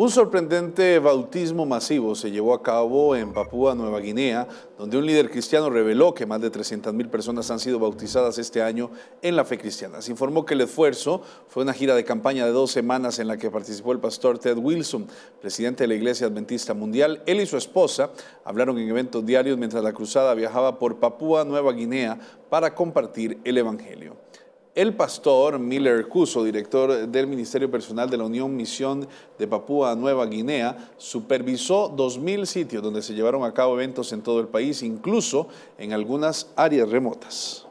Un sorprendente bautismo masivo se llevó a cabo en Papúa Nueva Guinea, donde un líder cristiano reveló que más de 300.000 personas han sido bautizadas este año en la fe cristiana. Se informó que el esfuerzo fue una gira de campaña de dos semanas en la que participó el pastor Ted Wilson, presidente de la Iglesia Adventista Mundial. Él y su esposa hablaron en eventos diarios mientras la cruzada viajaba por Papúa Nueva Guinea para compartir el Evangelio. El pastor Miller Cuso, director del Ministerio Personal de la Unión Misión de Papúa Nueva Guinea, supervisó 2.000 sitios donde se llevaron a cabo eventos en todo el país, incluso en algunas áreas remotas.